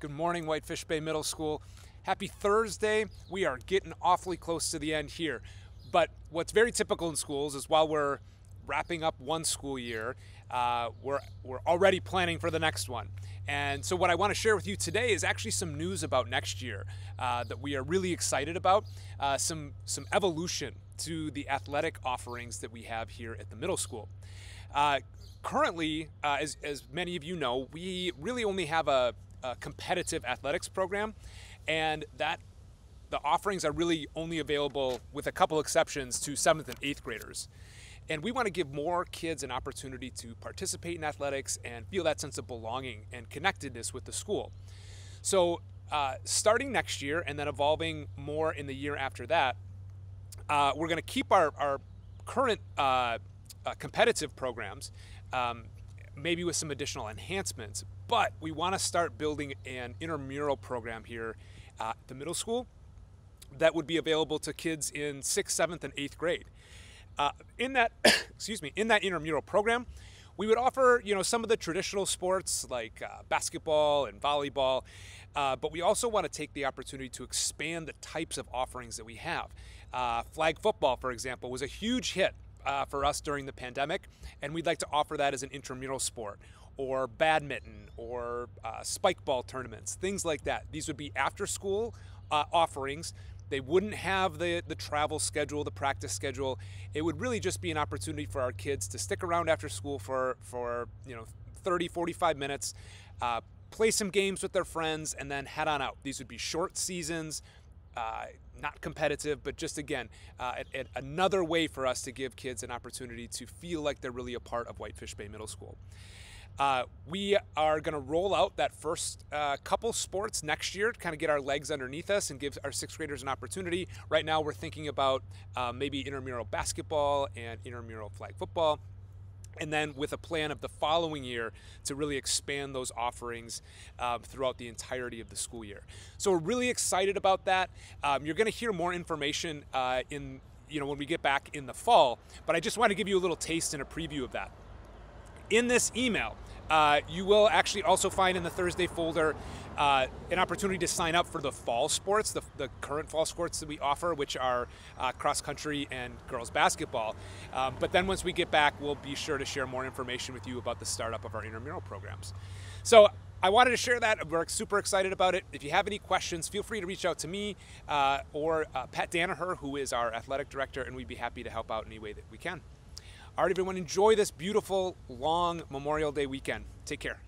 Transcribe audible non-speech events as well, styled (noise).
Good morning, Whitefish Bay Middle School. Happy Thursday. We are getting awfully close to the end here. But what's very typical in schools is while we're wrapping up one school year, uh, we're, we're already planning for the next one. And so, what I want to share with you today is actually some news about next year uh, that we are really excited about, uh, some, some evolution to the athletic offerings that we have here at the middle school. Uh, currently, uh, as, as many of you know, we really only have a, a competitive athletics program, and that the offerings are really only available, with a couple exceptions, to seventh and eighth graders. And we want to give more kids an opportunity to participate in athletics and feel that sense of belonging and connectedness with the school. So, uh, starting next year and then evolving more in the year after that, uh, we're going to keep our, our current uh, uh, competitive programs, um, maybe with some additional enhancements, but we want to start building an intramural program here at the middle school that would be available to kids in sixth, seventh, and eighth grade. Uh, in that, (coughs) excuse me, in that intramural program, we would offer, you know, some of the traditional sports like uh, basketball and volleyball, uh, but we also want to take the opportunity to expand the types of offerings that we have. Uh, flag football, for example, was a huge hit uh, for us during the pandemic, and we'd like to offer that as an intramural sport or badminton or uh, spike ball tournaments, things like that. These would be after school uh, offerings. They wouldn't have the, the travel schedule, the practice schedule. It would really just be an opportunity for our kids to stick around after school for, for you know, 30, 45 minutes, uh, play some games with their friends, and then head on out. These would be short seasons, uh, not competitive, but just again, uh, another way for us to give kids an opportunity to feel like they're really a part of Whitefish Bay Middle School. Uh, we are going to roll out that first uh, couple sports next year to kind of get our legs underneath us and give our sixth graders an opportunity. Right now, we're thinking about uh, maybe intramural basketball and intramural flag football and then with a plan of the following year to really expand those offerings um, throughout the entirety of the school year. So we're really excited about that. Um, you're going to hear more information uh, in you know when we get back in the fall, but I just want to give you a little taste and a preview of that. In this email, uh, you will actually also find in the Thursday folder uh, an opportunity to sign up for the fall sports, the, the current fall sports that we offer, which are uh, cross country and girls basketball. Um, but then once we get back, we'll be sure to share more information with you about the startup of our intramural programs. So I wanted to share that. We're super excited about it. If you have any questions, feel free to reach out to me uh, or uh, Pat Danaher, who is our athletic director, and we'd be happy to help out any way that we can. All right, everyone, enjoy this beautiful, long Memorial Day weekend. Take care.